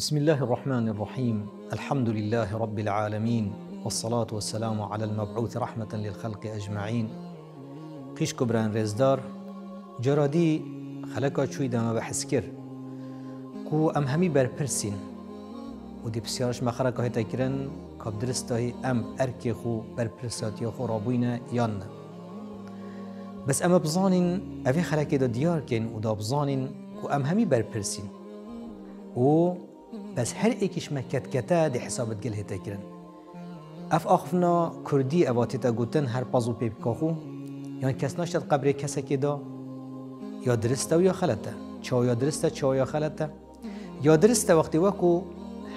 بسم الله الرحمن الرحيم الحمد لله رب العالمين والصلاة والسلام على المبعوث رحمة للخلق أجمعين قيش كبران رزدار جرادي خلقا چوي دما بحث كر كو ام همي برپرسين و دي بسيارش مخرقا هتا كرن كاب درستاهي ام اركي خو برپرساتي خو رابوين يان بس ام بزانين اوه خلقه دا ديار كن و دا بزانين كو ام همي و بس هر ایکیش مکت کتا دی حسابت گل هتا کرن. اف آخفنا کردی اواتی تا گوتن هر پازو پیب کاخو. یعنی کس ناشتد قبر کسکی دا. یا درسته و یا خلطه. چا یا درسته چا یا خلطه. یا درسته وقتی وکو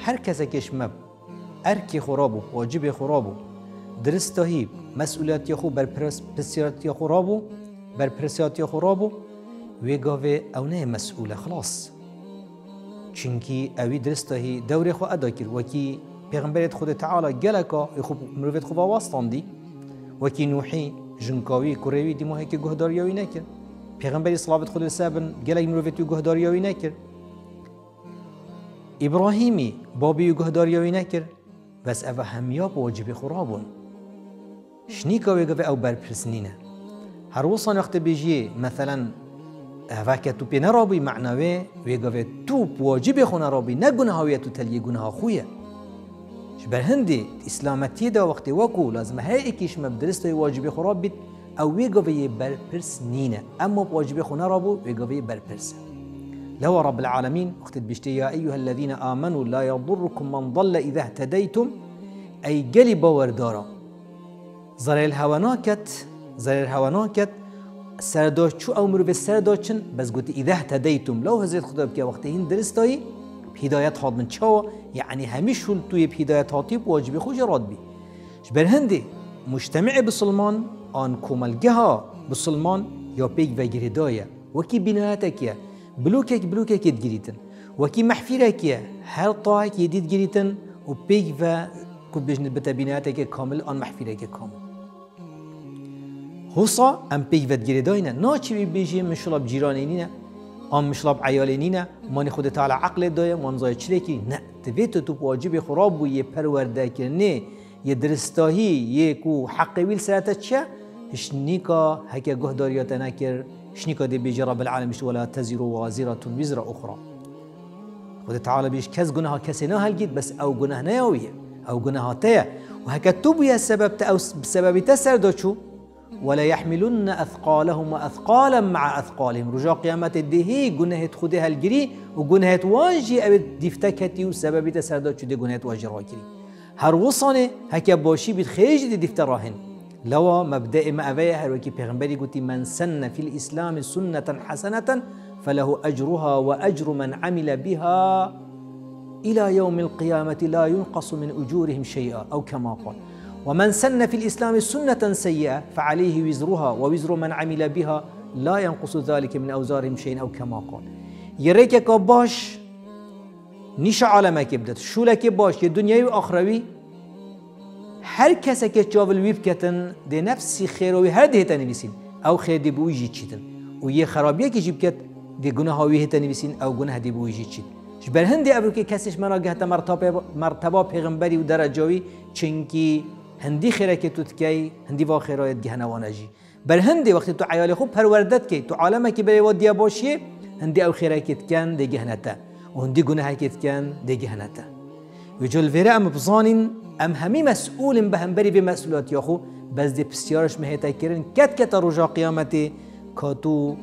هر کسکش مب. ارکی خرابو واجب خرابو. درسته هی مسئولیت خو بر پرسیات خو رابو بر پرسیات خو رابو وی أو نه مسئول خلاص. چونکی اوی درسته هی دور خو ادا کرد وکی پیغمبرت خود تعالی گلکا خو مروفت خو واستان دی وکی نوحی جنکاوی کوروی دی ماه که گهداریاوی نکرد پیغمبری صلوات خود سبن گلک مروفت گهداریاوی نکرد ابراهیمی بابی گهداریاوی نکرد بس اوه همیا واجب خرابون شنیکا ویگه أو برپرسنینه هر وصان وقت بيجي مثلا هفاکه تو پی نرابی معنوی ویگاوه تو واجب خونه رابی نه گناه تو تلیه گناه خویه بر هندی اسلامتی دا وقتی وکو لازم هر ایکیش مبدرست واجب خراب بید أو ویگاوه برپرس نینه اما واجب خونه رابو ویگاوه برپرس لو رب العالمين وقت بيشتي يا أيها الذين آمنوا لا يضركم من ضل إذا اهتديتم أي قلب وردارا زر الهواناكت زر الهواناكت سرداش چو أو مرو به سرداچن بس گوتی اذا اهتدیتم لو حضرت خدا بکه وقتی این درستایی هدایت هاد من چاوا یعنی همیشون توی هدایت هاتی واجب خوش راد بی. بر هندی مجتمع بسلمان آن کوملگه ها بسلمان یا پیک و گریدایه. وکی بنایتکیه بلوکک بلوکک گریتن. وکی محفیرکیه هر طاعک یدید گریتن و پیک و کد بجنه بتا بنایتک کامل آن محفیرک کامل. حوصا ام پیوت گیره داینه ناچی بی بیجی مشلاب جیرانی نینه آم مشلاب عیالی نینه مانی خود تعالی عقل دایه منزای چلی کی نه دویت تو واجب خراب بو یه پرورده کرنه یه درستاهی یه کو حق ویل سرات چه شنیکا هکه گهداریات نکر شنیکا دی بیجی رب العالمش ولا تزیر وازرة وزر أخرى خود تعالی بیش کس گناه کسی نه هلگید بس أو گناه نیاویه أو گناه تیه و هکه تو بیا سبب تا أو سببی تسر دو چو ولا يحملن أثقالهم وأثقالا مع أثقالهم. رجاء قيامات الدهي جنهت خده الجري وجنهت واجي أو دفتكتي وسبب تسرد شو دي جنهت واجي راكري. هر وصانه هكا باشي بتخيج دي دفتر راهن. لو مبدأ ما أبيه هر وكي پیغمبري قلت من سن في الإسلام سنة حسنة فله أجرها وأجر من عمل بها إلى يوم القيامة لا ينقص من أجورهم شيئا. أو كما قال. ومن سن في الإسلام سنة سيئة فعليه وزرها ووزر من عمل بها لا ينقص ذلك من أوزارهم شيء أو كما قال. يريك كباش نيش عالمك بدت. شو لك باش؟ الدنيا وآخروي هر کسی که جاول ویب کتن ده نفسی خیروی هر ده نویسین أو خیر دی بوی جید چیدن و یه خرابیه که جیب کت ده گناه هاوی هتا نویسین أو گناه دی بوی جید چید بر هندی ابرو که کسیش مرا گهت مرتبه مرتبه پیغمبری و درجاوی چنکی هندی خیره که تو تکی هندی وا خیرایت گهنوانجی بر هندی وقتی تو عیال خوب پروردت کی تو عالمه که بری ودیا باشی هندی أو خیره که تکن دی گهنته. و هندی گناه که تکن دی گهنته. و جل ویره ام بزانین ام همی مسئول به هم بری به مسئولیت یا خو بس دی پسیارش مهتا کرن کت کت رجا قیامتی کاتو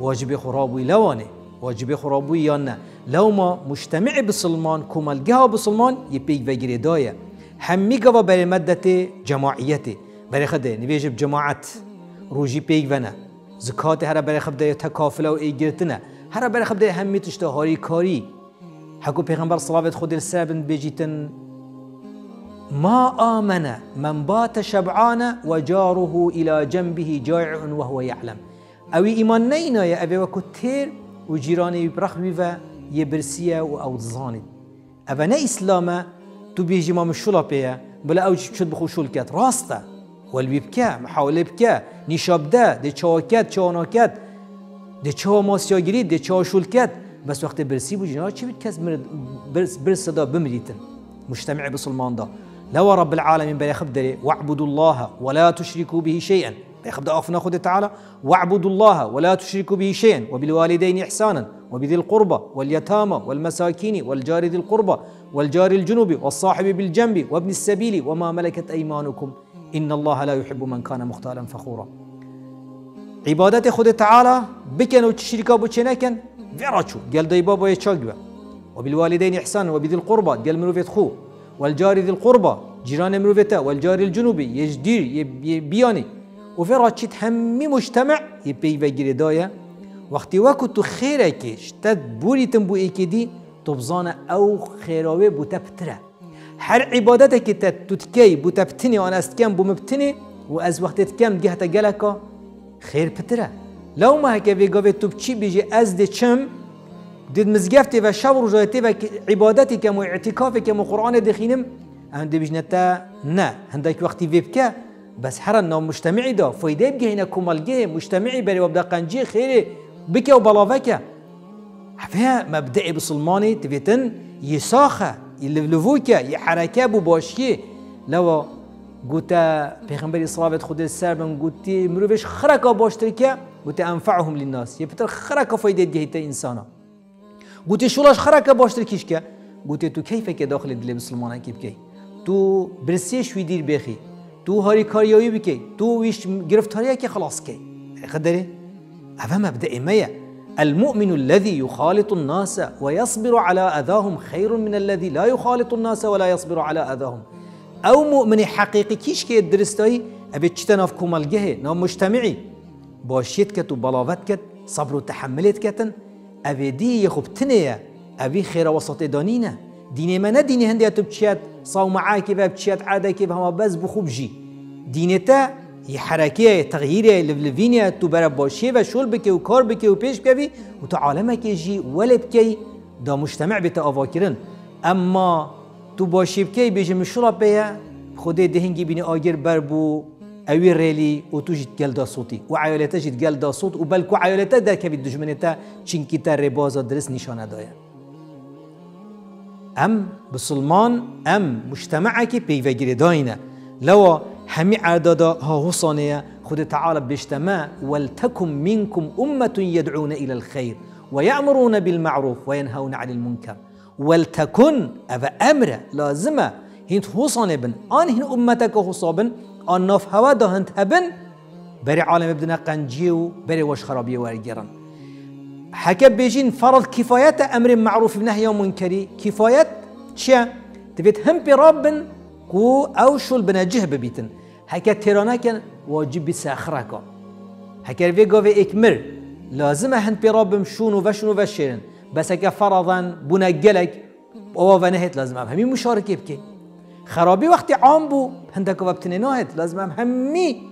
واجب خرابوی لوانه. واجب خرابوی یا نه. لو ما مجتمع بسلمان کمالگه بسلمان پیک وگیره دایه. همی گوا برای مدت جماعیتی برای خده نویجه جماعت روژی پیگ ونه زکات هر برای خده تکافله و ایگرتنه هر برای خده همی تشته هاری کاری. حکو پیغمبر صلوات خود السابن بجیتن ما آمن من بات شبعان وجاره إلى جنبه جائع وهو يعلم. أو إيمان نينا يا أبي وكتير وجيراني برخ و يبرسيا أو ظاني أبنا إسلام تو بيجي ما مشولا بيه بلا أو شد بخو شول كات راسته. والبي بكا محاولة بكا. نشاب ده ده چاوكات چاناكات ده چاو ماسيا گريد ده چاو شول كات بس وقت برسي بو جنا چی بید کس برس, برس صدا بمريتن. مجتمع بسلمان دا لو رب العالمين بري خبدري واعبدوا الله ولا تشركوا به شيئا. ياخذ أفنا خذ تعالى. واعبدوا الله ولا تشركوا به شيئا وبالوالدين إحسانا وبذي القربى واليتامى والمساكين والجار ذي القربى والجار الجنوب والصاحب بالجنب وابن السبيل وما ملكت أيمانكم. إن الله لا يحب من كان مختالا فخورا. عبادت خود تعالى بكن وتشركا بوچنكن فيراتشو قال داي بابا يتشاقبا وبالوالدين إحسانا وبذي القربى قال مروفيت خو. والجار ذي القربى جيران مروفيتا والجار الجنوبي يجدير يبياني وفي چیت همي مجتمع يبي بگیره دايا وقتی وقت تو خیره که شتد بوریتن بو ایکی دی تبزانة أو خیراوه بو تبتره هر عبادت که تو تکی بو تبتنی آن است کم بو مبتنی و از وقت کم گهت گلکا خیر لو ما هکه ویگاوه تو بچی بیجی أز دی چم دید مزگفتی و شب روزایتی و عبادتی کم و اعتکافی و قرآن دخینم هنده بیجنتا نه هندک وقتی ویبکه بس هر نام مجتمعی دا فایده بگه کمالگه مجتمعی بری و قنجی خیره بکه و بلاوکه. هفه مبدأ بسلماني تبيتن يساخه يلفلفوكه يحركه بو باشيه لو قوتا پیغمبر صلوات خود سر بن قوتي مروفش خركه باشتركه قوتي انفعهم للناس. يبتر خركه فايده جهته انسانا. قوتي شولاش خركه باشتركيش که؟ قوتي تو كيف که داخل دل مسلمان كيف كي تو برسي شوي دير بخي تو هاري كاريوي بكي تو ويش گرفتاريه که خلاص كي خدري هذا مبدأ مية المؤمن الذي يخالط الناس ويصبر على أذاهم خير من الذي لا يخالط الناس ولا يصبر على أذاهم. أو مؤمن حقيقي كيش كي درستاي أبي تشتنا في كومالجه نام مجتمعي باشيت كت وبلاوت كت صبر وتحملت كتن أبي دي يخب تنيا أبي خير وسط دانينا ديني ما نديني هندي أتبتشيات صوم عاكي بابتشيات عادة كيف هما بس بخوب جي دينتا یه حرکه تغییر لفلفینیا تو برای باشه و شول بکی و کار بکی و پیش بکی و تو عالم که جی ولی بکی دا مجتمع بیت آوا کرن اما تو باشه بکی بیجی مشورا بیا خود دهنگی بینی آگر بر بو اوی ریلی و تو جید گل دا صوتی. و عیالتا جید گل دا صوت و بلکو عیالتا در کبی دجمنتا چینکی تا ربازا درست نشانه أم بسلمان پیوگیری داینه لو همي عددا ها حصانية خد تعالى بيجتماع ولتكن منكم أمة يدعون إلى الخير ويأمرون بالمعروف وينهون عن المنكر. ولتكن أبا أمر لازمة. هنت حصانة بن آن هن أمتك حصابن آن ناف هوا هنت هبن. بري عالم ابدنا قنجيو بري وش خرابي ورقرن حكى بيجين فرض كفاية أمر معروف بنهي ومنكري كفاية چه تبيت هم برابن كو أو شول بنجه ببيتن هكا تيرانا كان واجب بساخركا هكا في قوة إكمر. لازم هند برابم شونو وشونو وشيرن بس هكا فرضا بنجلك أو ونهت لازم هم همي مشاركة بكي خرابي وقت عام بو. هندك وابتنيناهت لازم هم همي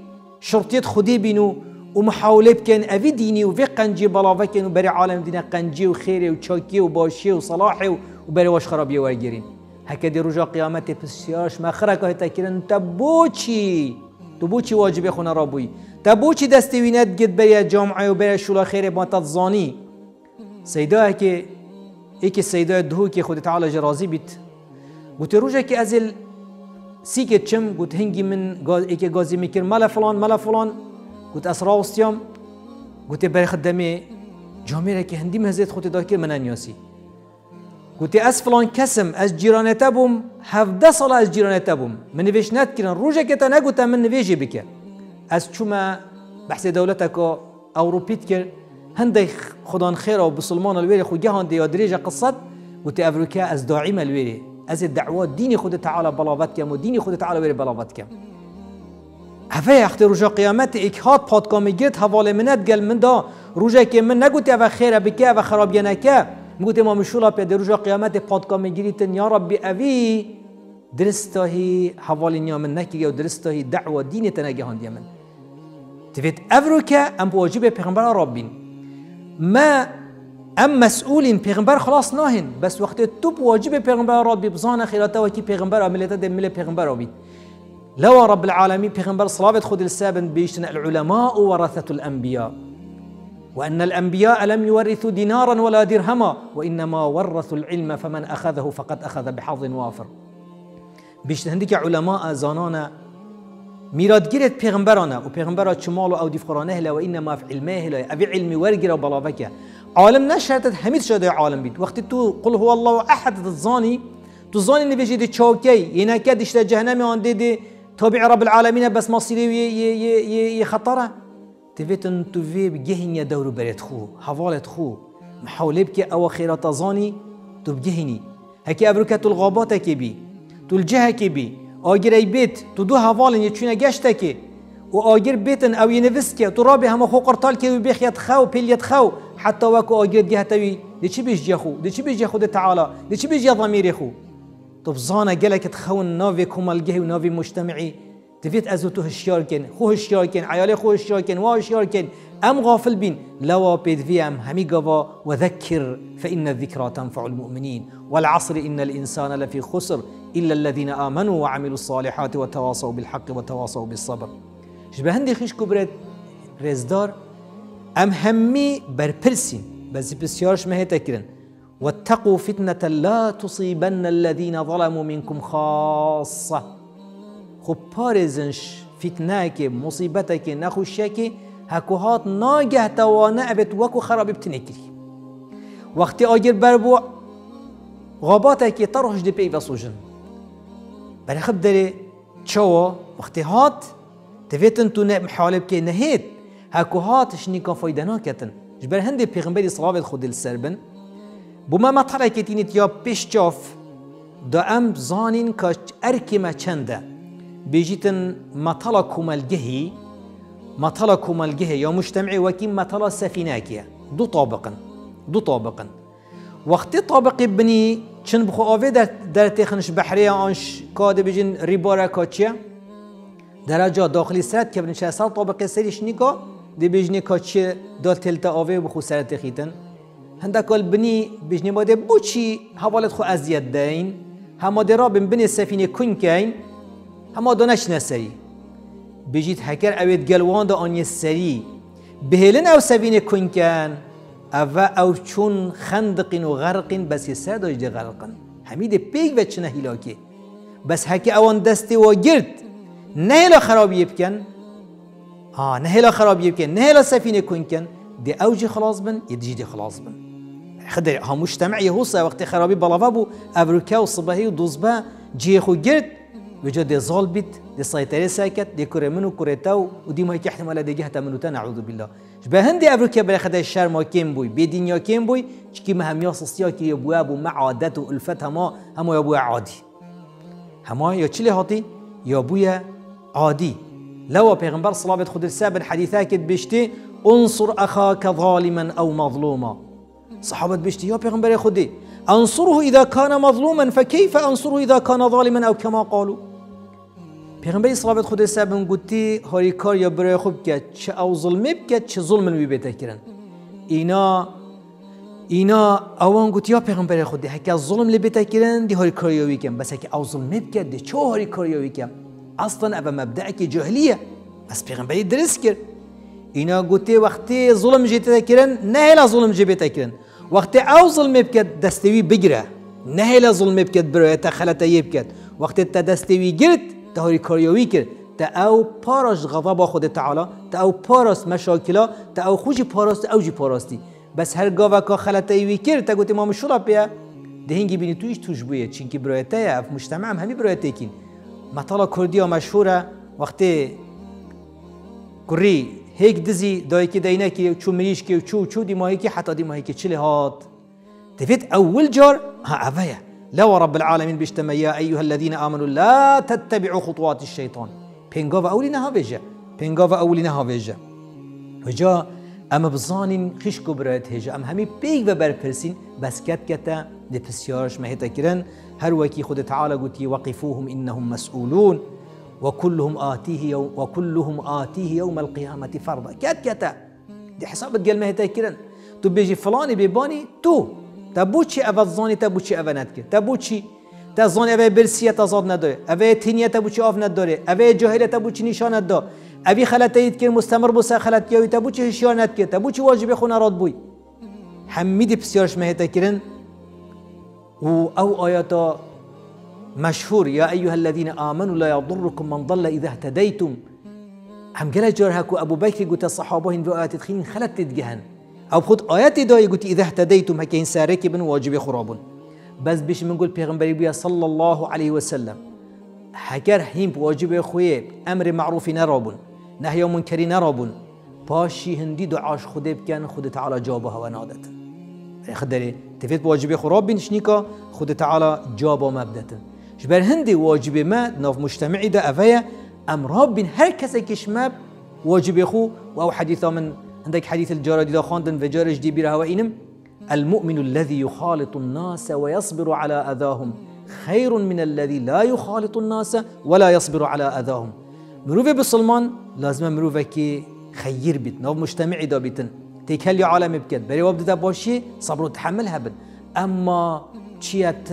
شرطيت خدي بينو. ومحاولة بكن أفي ديني وفي قنجي بلاوكن وبري عالم دينا قنجي وخيري وشاكي وباشي وصلاحي وبري واش خرابي وارجرين هكذا رجا قيامتي بسياش ما خرك هتا كيرن تبوچي تبوچي واجب خونا رابوي تبوچي دستي وينات جد بريا جامعة وبريا شولا خير ما تظاني سيدا هكي إيكي سيدا دهو كي خود تعالى جرازي بيت. قلت رجا كي أزل سيكت قلت هنجي من غاز إيكي غازي ميكر مالا فلان مالا فلان. قلت اسرا وستيام قلت بري خدامي جامعة كي هندي مهزيت خود داكر من انياسي قلت از فلان کسم از جیرانتا بوم هفده سال از جیرانتا بوم من نویش ند کردن روژه که تا نگوتم من نویجی بکر از چوما بحث دولتا که اوروپیت کرد هندي خدان خير أو بسلمان الويري خو جهان دي ادريجا قصد. قلت افريكا از داعم الويري. از الدعوات ديني خد تعالى بلاوات كم وديني خد تعالى ويري بلاوات كم هفه اخت رجا قیامت اکهات پادکامی گرد حواله منت گل من دا روژه که من نگوتی أو خیره بکه أو خراب نکه میگوت امام شولا پی در روز قیامت پادکا میگیریتن یا ربی اوی درستاهی حوالی نیامن نکی و درستاهی دعوه دینت نگهاندی من تفيت أفريكا أم بواجب پیغمبر ربين ما أم مسؤولين پیغمبر خلاص ناهن بس وقت تو بواجب پیغمبر ربي بزانا خيراتا وكي پیغمبر ملتا دي ملي پیغمبر ربي لو رب العالمين پیغمبر صلابت خود السابن بيشتن العلماء ورثة الأنبياء. وأن الأنبياء لم يورثوا دينارا ولا درهما وإنما ورثوا العلم فمن أخذه فقد أخذ بحظ وافر. بیشتر هندی علماء زانانا میراد گیرت پیغمبرانه و پیغمبرات شمال و أو دیفقرانه هلا و اینما في علمه هلا اوی علمی ورگیره و بلاوکه عالم نشرتت همید شده عالم بید. وقتی تو قل هو الله احد تزانی تو زانی نبیجی دی چوکی ینا که دیشت جهنم آن دی تابع رب العالمین بس مصیری ی خطرة. تفيتن تو في بجهني دور بريت خو. حوالت خو. محاولب كي أو خيرات زاني تو بجهني هكي ابركت الغابات كي بي. تو الجهه كي بي. آگر ای بیت تو دو حوالن چونه گشته که و آگر بیتن أو ینویس که تو رابی همه خو قرطال که بخیت خو پیلیت خو حتی وکو آگر دیه تاوی دی چی بیش جخو دی چی بیش جخو دی تعالی دی چی بیش ضمیر خو؟ تو بزانه گلک تخون ناوی کمالگه و ناوی مجتمعی. تفيت ازو تو هشيار كن خو هشيار كن عيالي خو هشيار كن وا كن ام غافل بين لوا بيد في ام همي قوا وذكر فإن الذكرى تنفع المؤمنين والعصر إن الإنسان لفي خسر إلا الذين آمنوا وعملوا الصالحات وتواصوا بالحق وتواصوا بالصبر. شبه هندي خيش كبرت رزدار ام همي بربرسين بس بسيارش ما هي تكرن واتقوا فتنة لا تصيبن الذين ظلموا منكم خاصة. خب پارزنش فتنه که مصیبت که نخوشه که هکوهات ناگه توانه ابت وکو خراب بتنه کری وقتی آگر بر بو غابات که طرحش دی پی بسوجن بل خب داره چوا وقتی هات تفيتن تو محالب که نهید هکوهاتش نیکا فایده ناکتن جبر هندی پیغمبری صلابت خود السربن بومە مەتەڕێکێتینیت یا پێشچاف دا ام زانین که ارکی ما چنده بێژیتن مەتەڵە کمالگهی مەتەڵە کمالگهی یا مشتەمعی وەکی مەتەڵە سەفیناکیە دو طابقن دو طابقن وقتی طابقی بنی چن در ئاێ دەرتێخنش بەحرەیە ئاش کا دەبژین ریبارە در دەراجا داخلی سرت کە بن 600 تابقی سەریش نیکە دەبێژنی کاچیە دا تلت ئاێ بخو سەرتەخیتن کال بنی بجنی باده بوچی حوالت خو ازیاد دین. هما درا بن بنی سفینه کن کین. هما دانش نسری بجید هکر اوید گلوان دا آنی سری. بهلن أو سوین کنکن أو أو چون خندقین و غرقین بس سر داشت دی غرقن. همید پیگ و چنه هلاکه. بس هکه اوان دستی و گرد. نه هلا خرابی بکن. آه نه هلا خرابی بکن. نه هلا سفینه کنکن دی اوجی خلاص بن یدجی دی خلاص بن. خدر ها مجتمع يهوصا وقت خرابي بلافابو ابروكا وصباهي ودوزبا جيخو جرد وجود دي زال بيت دي سيطرة ساكت دي كوري منو كوري تاو ودي ما يحتمل دي جهة منو تانا أعوذ بالله. شبه هندي أفريقيا بلا خدا الشر ما كيم بوي بدنيا كيم بوي شكي ما هم يصصيا كي يبوا أبو مع عادته ألفت هما هما يبوا عادي هما يا تشلي هاتي يبوا عادي لو پیغمبر صلى الله عليه وسلم السابن حديثاك بشتي انصر أخاك ظالما أو مظلوما. صحابة بشتي يا پیغمبر خدي انصره إذا كان مظلوما فكيف أنصره إذا كان ظالما؟ أو كما قالوا. پیغمبر صلوات خود سبن گوتی هاری کار یا برای خوب کرد چه أو ظلمه بکرد چه ظلم می بیته کرن اینا اینا اوان گوتی یا پیغمبر خود هک ظلم لی بیته کرن دی هاری کار یاوی کن بس هک أو بکرد دی چه هاری کار یاوی کن؟ أصلا أو مبدع کی جاهلیه. بس پیغمبری درس کرد. اینا گوتی وقتی ظلم جیته کرن نه هلا ظلم جیته کرن وقتی أو ظلمه بکرد دستوی بگیره نه هلا ظلمه بکرد برای تا خلطه بکرد وقتی تا دستوی گرد تهاری کاریوی کرد تا أو پاراش غضب خود تعالی تا أو پاراس مشاکلا تا أو خوش پاراست أو جی پاراستی بس هر گاوا کا خلطه ایوی کرد تا گوتی ما شلا پیا دهنگی بینی تویش توش بویه چینکی برایته اف مجتمع هم همی برایته کین مطالا کردیا مشهوره وقتی کری مریش که چو چو دی ماهی که حتی دی ماهی که چلی هات تفید اول جار ها اوه لا رب العالمين بيشتم يا أيها الذين آمنوا لا تتبعوا خطوات الشيطان بينغوفا أولينا هافيجا بينغوفا أولينا هافيجا وجا أما بزانين خشكو برات هجا أم همي بيك وبرپرسين بس كت كتا دي بسيارش ما هيتا كرن هر وكي خود تعالى قلتي وقفوهم إنهم مسؤولون وكلهم آتيه يوم وكلهم آتيه يوم القيامة فرضا. كت كتا دي حساب قال ما هيتا كرن تو بيجي فلاني بيباني تو. اول زانی تا بو چی اول ندکه تا بو چی تا زانی اول برسیه تا زاد نداره تا بو چی آف نداره تا بو چی نشان نداره ابي خلتيت كن مستمر بوسا خلت يوي تبو چه هشيانت كي تبو چه واجب خونه راد بوي. حميد بسيارش مهتا كرن و أو آياتا مشهور يا أيها الذين آمنوا لا يضركم من ضل إذا اهتديتم. هم قال جار أبو بكر قلت الصحابة هن بآيات تخين خلت تدقهن. أو خد آيات داي قلت إذا اهتديتم هكين سارك بن واجب خراب. بس بيش من قول پیغمبری صلى الله عليه وسلم حكر هیم واجب خويه أمر معروف نرابون نهي منكر نرابون باشي هندي دعاش خده بكن خود تعالى جابها ونادت. خدري تفيت واجب خراب بين شنيكا خود جابا مبدتن جبر هندي واجب ما ناف مجتمعي ده أفيا أم بين هر كسي كشماب واجب خو وأو حديثا من عندك حديث الجارة دي خاندن في جارج دي بيرها وإنم المؤمن الذي يخالط الناس ويصبر على أذاهم خير من الذي لا يخالط الناس ولا يصبر على أذاهم. مروفة بسلمان لازم مروفة كي خير بيت ناف مجتمعي دا بيتن. تيكل عالم بكت بري وابد باشي صبر وتحمل هبن. أما چیت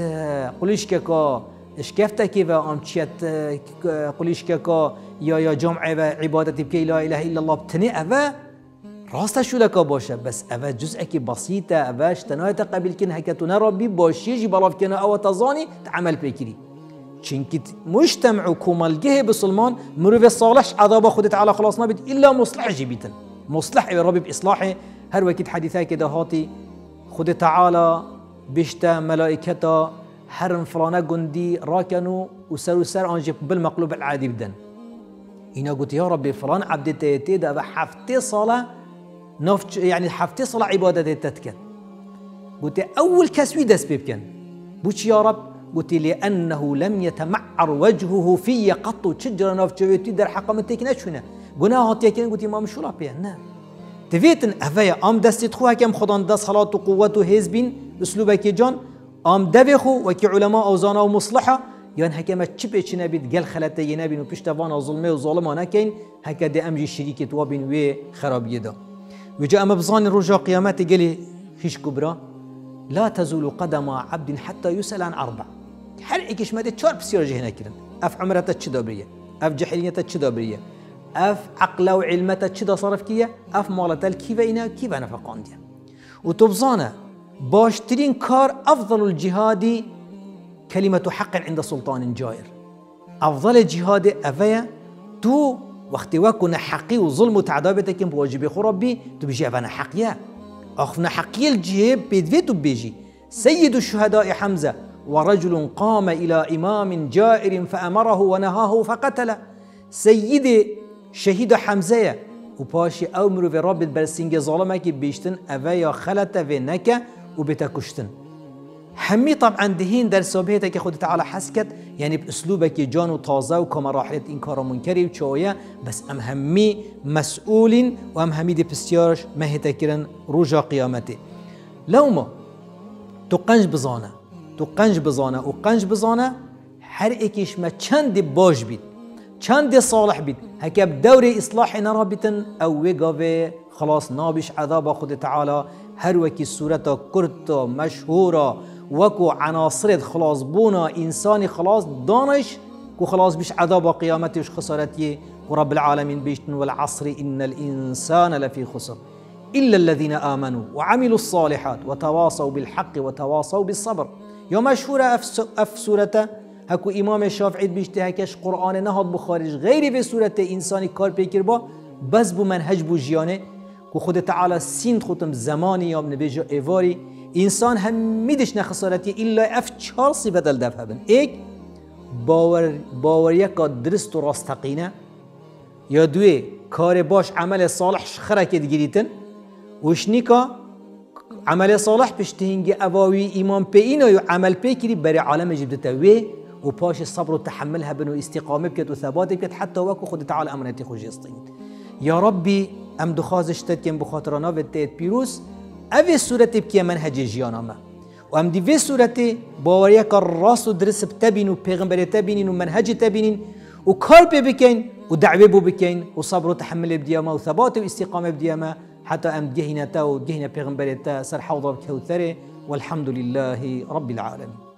قلیش که اشكفتا كيف ام تشيت قليش كاكا يا يا جمعة و عبادتي بكي لا إله إلا الله بتني أفا راست شو لك باشا بس أفا جزء كي بسيطة أفا اشتنايت قبل كن هكتنا ربي باشي جي بلاف كنا أو تزاني تعمل بكري چونك مجتمع كمالجه بسلمان مروف الصالح عذاب خدت على خلاص نبت إلا مصلح جبيتن مصلح ربي بإصلاحه هر وكيد حديثا كده هاتي خد تعالى بشتا ملائكتا حرم فلانه قندي راكنوا وسروا سر أنجي بالمقلوب العادي بدن. هنا قلت يا ربي فلان عبد تيتي ده حفتي صلاة نفج يعني حفتي صلاة عبادة تتكن. قلت أول كسوي دس بيبكن بوش يا رب قلت لأنه لم يتمعر وجهه في قط شجرة نفج در حقا تيكنا شونا. قلنا هاتيكن قلت ما مشولا بيان نه تفيتن أفيا أم دستي تخوها كم خدان دست صلاة وقوة وهزبين أسلوبك جان آم دبخو وكي علماء اوزانا ومصلحه يان هكما تشب اتش نبيت قال خلت ينبين وبيشتا وأنا ظلمه وظالمه نكين هكا دي امجي شريكة وابين وي خراب يدا وجاء مبزان رجا قيامات قال هيش كبرى لا تزول قدم عبد حتى يسأل عن أربع. هر إيكش مادي تشار بسيرة جهنا كرن أف عمرة تشدابرية أف جحلية تشدابرية أف عقل وعلمة تشدا صرف كيا أف مالة الكيفة إنا كيف أنا فقان دي وتبزانا باشترين كار أفضل الجهاد كلمة حق عند سلطان جائر أفضل الجهاد أفيا تو وقت وكنا حقي وظلم وتعذابتك بواجب خربي تبجي أفنا حقيا. أخفنا حقي الجهاد بيدفيتو بيجي سيد الشهداء حمزة ورجل قام إلى إمام جائر فأمره ونهاه فقتل سيد شهيد حمزة وباشي أمر في رب البرسنج ظلمك بيشتن أفيا خلت في نكا وبتكشتن همي طبعا دهين در که خود تعالى حسكت يعني بأسلوبك جان وطازة وكمراحل إنكار منكري وشوية بس أم همي مسؤول وأم همي دي بسيارش ما هتكرن رجا قيامته لو ما تو قنج بزانه تو قنج بزانه و قنج بزانه هر اكيش ما چند باش بيت چند صالح بيت هكا بدور اصلاح نرابطن أو وقاوه خلاص نابش عذاب خود تعالى هر وکی صورت کرد مشهورا وکو عناصر خلاص بونا انسان خلاص دانش كو خلاص بيش عذاب قيامتش خسارتي ورب العالمين بيشتن والعصر إن الإنسان لفي خسر. إلا الذين آمنوا وعملوا الصالحات وتواصوا بالحق وتواصوا بالصبر. يوم مشهورة أف سورة هكو إمام الشافعي بيشتهكش قرآن نهض بخارج غير في سورة إنساني كار بيكر بس بو منهج که خود تعالی سین خودم زمانی یا نبیجا ایواری انسان هم میدش نخسارتی الا اف چهار صفت الدفع بن. ایک باور باور یک درست و راستقینه. یا دوی کار باش عمل صالح خرک گیریتن وشنیکا عمل صالح پشتهنگی اواوی ایمان پی اینا یا عمل پی کری برای عالم جبدتا وی و پاش صبر و تحمل هبن و استقامه بکت و ثبات بکت حتی وکو خود تعالی امنتی خوش يستين یا ربی ام دخوازش تد کن بخاطرانا و تید پیروس اوی صورت بکی منهج جیانامه. و ام دی وی صورت باوریا که راست و درس بتبین و پیغمبر تبینین و منهج تبینین و کار بی بکن و دعوه بو بکن و صبر و تحمل بدیاما و ثبات و استقامه بدیاما حتى ام جهنتا و جهنا پیغمبر سر حوض بكوثره والحمد لله رب العالمين